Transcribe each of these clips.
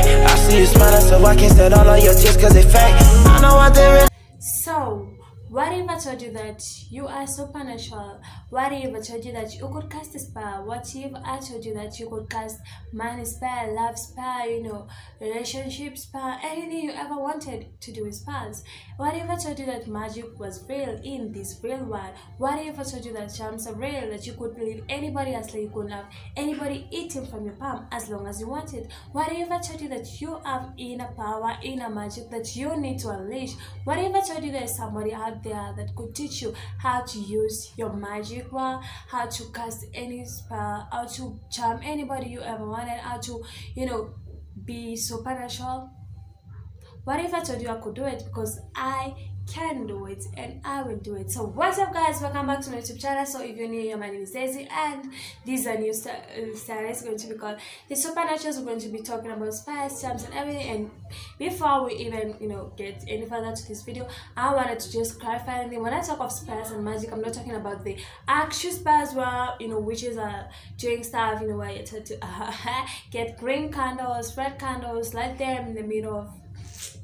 So, I see your smile so I can stand on your tears, cause it fake. I know what if I told you that you are supernatural? whatever told you that you could cast a spell? whatever I told you that you could cast money spell, love spell, you know, relationship spell, anything you ever wanted to do with spells? whatever told you that magic was real in this real world? whatever told you that charms are real, that you could believe anybody as you could love anybody eating from your palm as long as you wanted? What if I told you that you have inner power, inner magic that you need to unleash? whatever told you there's somebody out there that could teach you how to use your magic wand, how to cast any spell, how to charm anybody you ever wanted, how to, you know, be supernatural. What if I told you I could do it because I can do it and I will do it. So what's up guys, welcome back to my YouTube channel. So if you're new here, my name is Daisy and this is a new style is going to be called The Supernaturals. We're going to be talking about spice, charms and everything and before we even, you know, get any further to this video, I wanted to just clarify anything. When I talk of spells and magic, I'm not talking about the actual spells where, you know, witches are doing stuff, you know, where you tend to uh, get green candles, red candles, light them in the middle of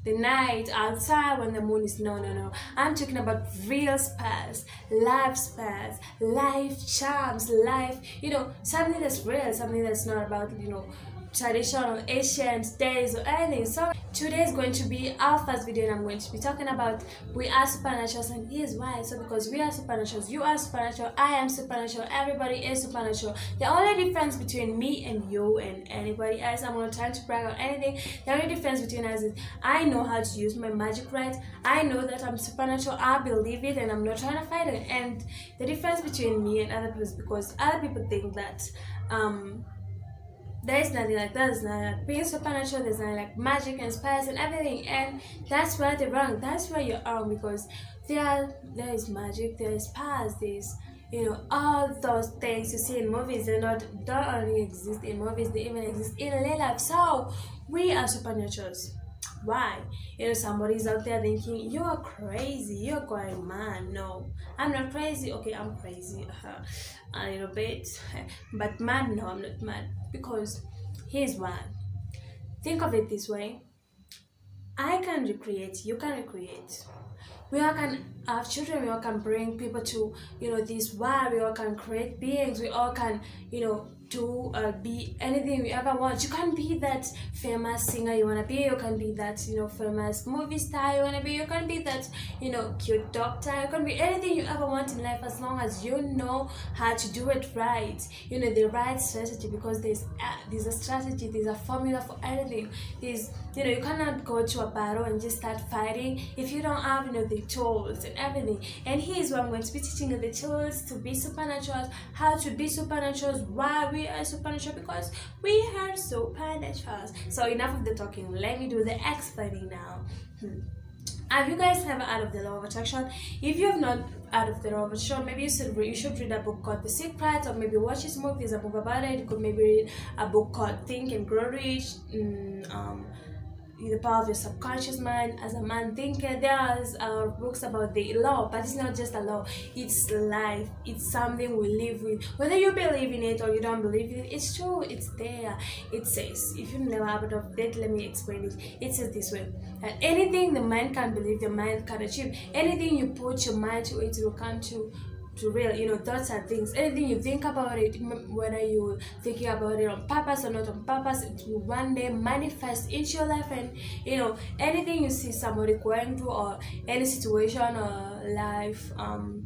the night outside when the moon is no no no. I'm talking about real spells life spells life charms life you know something that's real something that's not about you know traditional ancient days or anything. So today is going to be our first video and i'm going to be talking about we are supernaturals and here's why so because we are supernaturals you are supernatural i am supernatural everybody is supernatural. The only difference between me and you and anybody else i'm not trying to brag on anything. The only difference between us is i know how to use my magic right. I know that i'm supernatural i believe it and i'm not trying to fight it. And the difference between me and other people is because other people think that um there is nothing like that. There's nothing like being supernatural. There's nothing like magic and spells and everything. And that's where they're wrong. That's where you're wrong because there there is magic. There is spells. There's you know all those things you see in movies. They not don't only exist in movies. They even exist in real life. So we are supernaturals. Why? You know, somebody's out there thinking you are crazy, you're going mad. No, I'm not crazy. Okay, I'm crazy uh, a little bit, but mad. No, I'm not mad because here's why. Think of it this way: I can recreate, you can recreate. We all can have children. We all can bring people to you know this world. We all can create beings. We all can you know do uh, be anything we ever want. You can be that famous singer you wanna be. You can be that you know famous movie star you wanna be. You can be that you know cute doctor. You can be anything you ever want in life as long as you know how to do it right. You know the right strategy because there's uh, there's a strategy. There's a formula for anything. There's you know you cannot go to a battle and just start fighting if you don't have you know the tools and everything. And here's what I'm going to be teaching you the tools to be supernatural, how to be supernatural, why we are supernatural because we are supernatural. So enough of the talking. Let me do the explaining now. Hmm. Have you guys ever heard of the law of attraction? If you have not heard of the law of attraction, maybe you should read, you should read a book called The Secret, or maybe watch this movie. There's a book about it. You could maybe read a book called Think and Grow Rich. Mm, um, the power of your subconscious mind As a Man Thinketh there's uh, books about the law but it's not just a law. It's life. It's something we live with. Whether you believe in it or you don't believe in it it's true. It's there. It says if you've never heard of that let me explain it. It says this way that anything the mind can believe the mind can achieve. Anything you put your mind to it will come to to real you know thoughts are things. Anything you think about it whether you're thinking about it on purpose or not on purpose it will one day manifest into your life and you know anything you see somebody going through or any situation or life um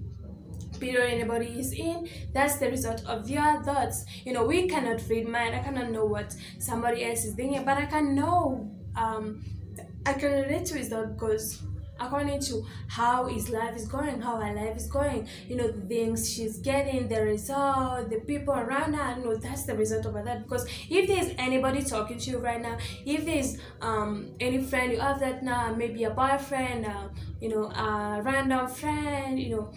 period anybody is in that's the result of your thoughts. You know we cannot read mind. I cannot know what somebody else is thinking but i can know um i can relate to his thought because according to how his life is going, how her life is going, you know, the things she's getting, the result, the people around her, you know, that's the result of that. Because if there's anybody talking to you right now, if there's um any friend you have that now, maybe a boyfriend, uh, you know, a random friend, you know,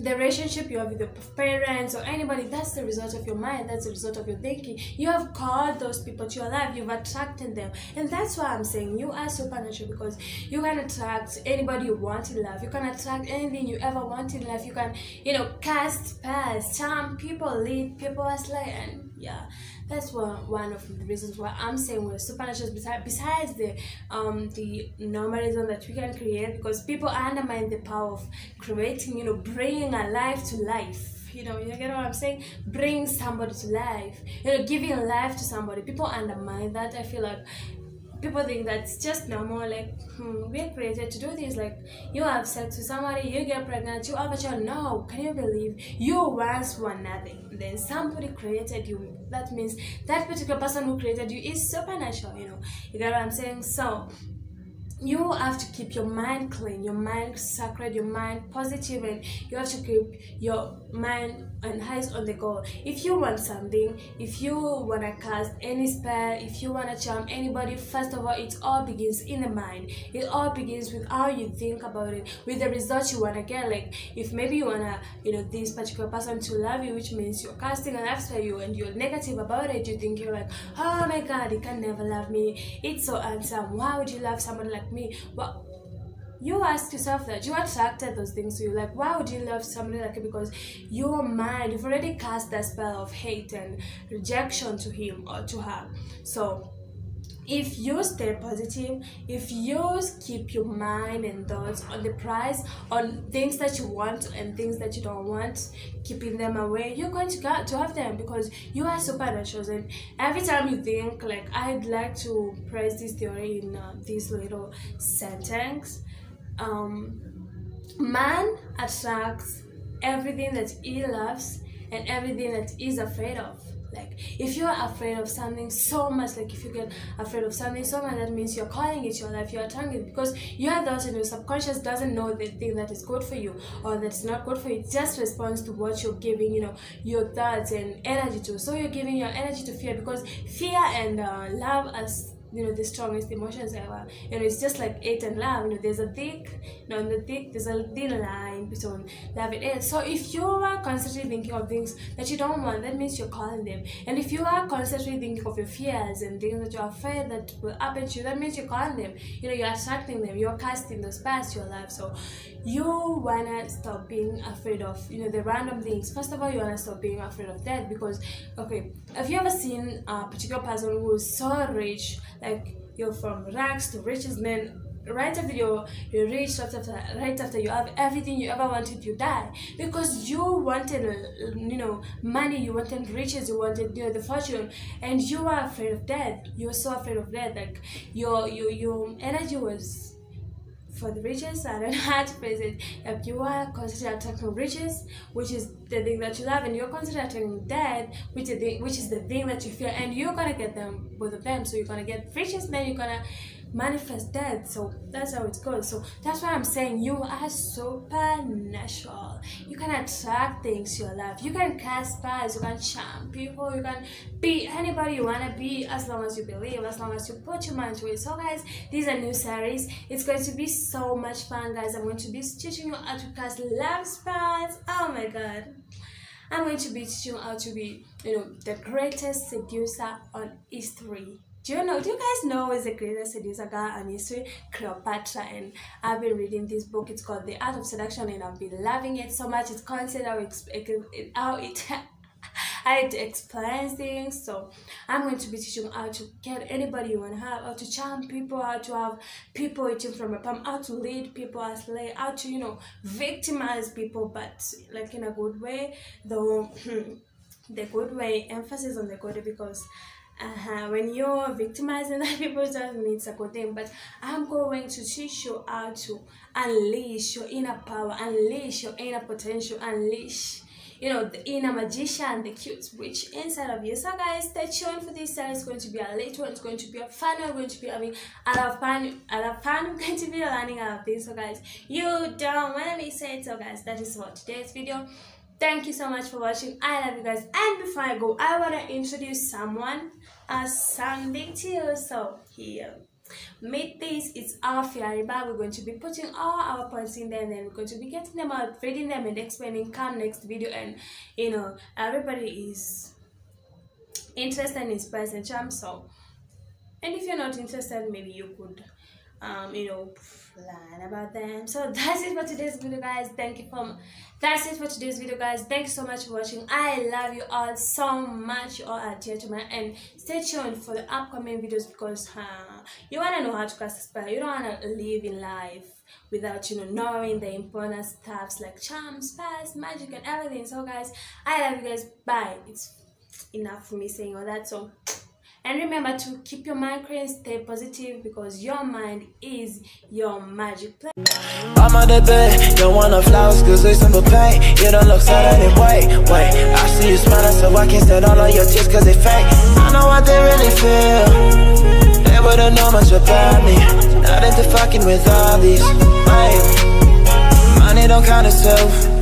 the relationship you have with your parents or anybody that's the result of your mind that's the result of your thinking. You have called those people to your life you've attracted them. And that's why i'm saying you are supernatural because you can attract anybody you want in life. You can attract anything you ever want in life. You can you know cast spells charm people lead people asleep and yeah that's one one of the reasons why I'm saying we're supernatural besides besides the um the normalism that we can create because people undermine the power of creating you know bringing a life to life. You know you get what i'm saying? Bring somebody to life you know giving life to somebody. People undermine that i feel like people think that's just normal like hmm, we're created to do this like you have sex with somebody you get pregnant you have a child no can you believe? You once were nothing. Then somebody created you. That means that particular person who created you is supernatural you know. You get what i'm saying? So you have to keep your mind clean, your mind sacred, your mind positive, and you have to keep your mind and eyes on the goal. If you want something, if you want to cast any spell, if you want to charm anybody, first of all, it all begins in the mind. It all begins with how you think about it, with the results you want to get. Like, if maybe you want to, you know, this particular person to love you, which means you're casting an after you and you're negative about it, you think you're like, oh my god, he can never love me. It's so handsome. Why would you love someone like me. Well you ask yourself that you attracted those things to you? Like why would you love somebody like it because your mind you've already cast that spell of hate and rejection to him or to her. So if you stay positive if you keep your mind and thoughts on the price on things that you want and things that you don't want keeping them away you're going to get to have them because you are supernatural and every time you think like i'd like to praise this theory in uh, this little sentence um, man attracts everything that he loves and everything that is afraid of. Like if you're afraid of something so much like if you get afraid of something so much that means you're calling it your life you're attracting it because you have thoughts and your subconscious doesn't know the thing that is good for you or that's not good for you. It just responds to what you're giving you know your thoughts and energy to. So you're giving your energy to fear because fear and uh, love as you know the strongest emotions ever. You know it's just like hate and love you know there's a thick you know in the thick there's a thin line between love and hate so if you are constantly thinking of things that you don't want that means you're calling them. And if you are constantly thinking of your fears and things that you're afraid that will happen to you that means you're calling them. You know you're attracting them you're casting those past your life so you wanna stop being afraid of you know the random things. First of all you wanna stop being afraid of death because okay have you ever seen a particular person who is so rich like you're from rags to riches man. Right after you're you're rich right after right after you have everything you ever wanted you die. Because you wanted uh, you know money you wanted riches you wanted you know, the fortune. And you were afraid of death. You were so afraid of death. Like your your your energy was for the riches I don't how to phrase it if you are constantly attracting riches which is the thing that you love and you're constantly attracting death which is the which is the thing that you fear and you're gonna get them both of them so you're gonna get riches then you're gonna manifest death so that's how it goes so that's why i'm saying you are supernatural. You can attract things to your life. You can cast spells. You can charm people. You can be anybody you want to be as long as you believe as long as you put your mind to it. So guys these are new series. It's going to be so much fun guys. I'm going to be teaching you how to cast love spells. Oh my god. I'm going to be teaching you how to be you know the greatest seducer on history do you know, do you guys know is the greatest seducer guy and history, Cleopatra? And I've been reading this book. It's called The Art of Seduction, and I've been loving it so much. It's concept how it, how it how it explains things. So I'm going to be teaching how to get anybody you want to have, how to charm people, how to have people eating from a palm, how to lead people as lay, how to you know victimize people, but like in a good way. Though the good way, emphasis on the good because uh-huh. when you're victimizing other people doesn't mean it's a good thing but i'm going to teach you how to unleash your inner power unleash your inner potential unleash you know the inner magician the cute witch inside of you. So guys stay tuned for this series. It's going to be a late one. It's going to be a fun one. Going to be having a lot of fun a lot of fun. I'm going to be learning out of this so guys you don't want to miss it. So guys that is for today's video thank you so much for watching. I love you guys. And before i go i want to introduce someone uh, as something to you. So here. Meet this it's our fairy but we're going to be putting all our points in there and then we're going to be getting them out reading them and explaining come next video. And you know everybody is interested in his present charm so. And if you're not interested maybe you could um you know learn about them. So that's it for today's video guys. Thank you for that's it for today's video guys. Thank you so much for watching. I love you all so much. You all are dear to me and stay tuned for the upcoming videos because uh, you want to know how to cast a spell. You don't want to live in life without you know knowing the important stuffs like charms spells magic and everything. So guys i love you guys. Bye. It's enough for me saying all that. So and remember to keep your mind clear and stay positive because your mind is your magic place. I'm on the bed, don't want no flowers cause simple pain. You don't look sad anyway. Wait, I see you smiling so I can't stand all of your tears cause they fake. I know what they really feel. They wouldn't know much about me. Not into fucking with all these. Money don't count itself.